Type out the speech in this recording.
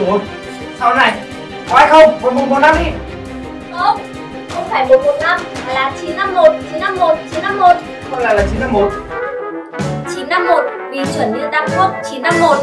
Ủa, sao này? Có ai không? Một một một năm đi. Không, không phải 115 mà là 951, 951, 951 Không là là 951? 951 vì chuẩn như tam quốc 951